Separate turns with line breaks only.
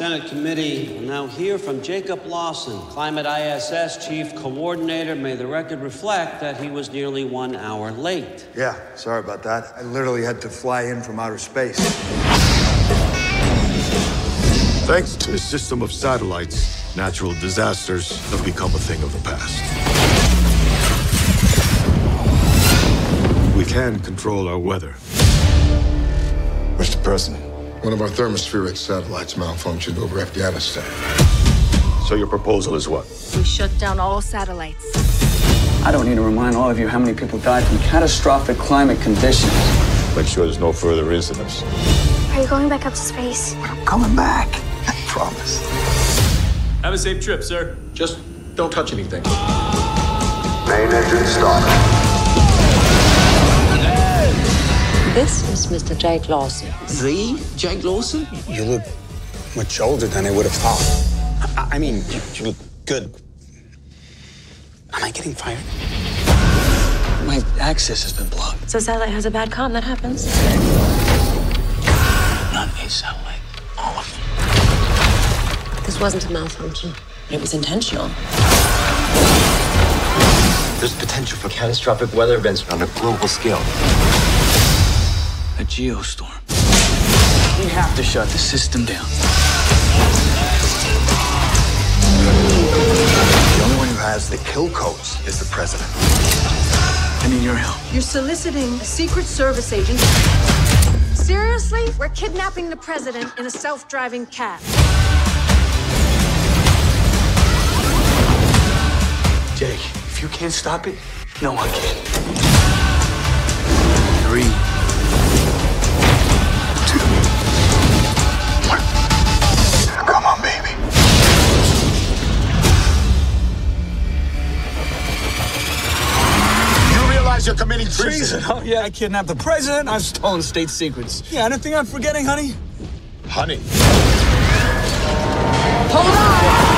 Senate committee will now hear from Jacob Lawson, Climate ISS Chief Coordinator. May the record reflect that he was nearly one hour late.
Yeah, sorry about that. I literally had to fly in from outer space.
Thanks to a system of satellites, natural disasters have become a thing of the past. We can control our weather.
Mr. President, one of our thermospheric satellites malfunctioned over Afghanistan.
So your proposal is what?
We shut down all satellites.
I don't need to remind all of you how many people died from catastrophic climate conditions.
Make sure there's no further incidents.
Are you going back up to space?
I'm coming back. I promise.
Have a safe trip, sir.
Just don't touch anything.
Main engine start.
This is Mr. Jake Lawson.
The Jake Lawson?
You look much older than I would have thought. I, I mean, you, you look good. Am I getting fired? My access has been blocked.
So satellite has a bad com. That happens.
Not a satellite. All of them.
This wasn't a malfunction. It was intentional.
There's potential for catastrophic weather events on a global scale.
A geostorm. We have to shut the system down.
The only one who has the kill codes is the president.
I need your help.
You're soliciting a Secret Service agent. Seriously? We're kidnapping the president in a self driving cab.
Jake, if you can't stop it, no one can.
You're committing treason?
Oh, yeah, I kidnapped the president. I've stolen state secrets. Yeah, anything I'm forgetting, honey?
Honey.
Hold on!